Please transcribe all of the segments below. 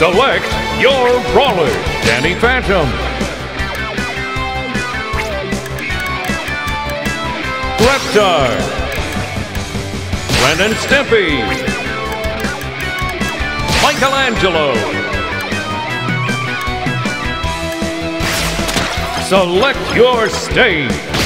Select your brawler, Danny Phantom. Reptar. Ren and Stimpy. Michelangelo. Select your stage.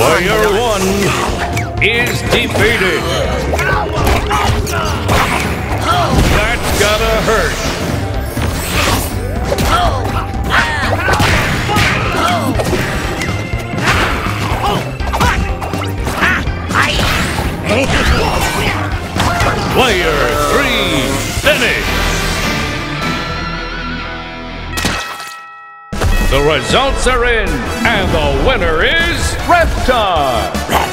Player one is defeated. That's gotta hurt. Player results are in, and the winner is Reptar.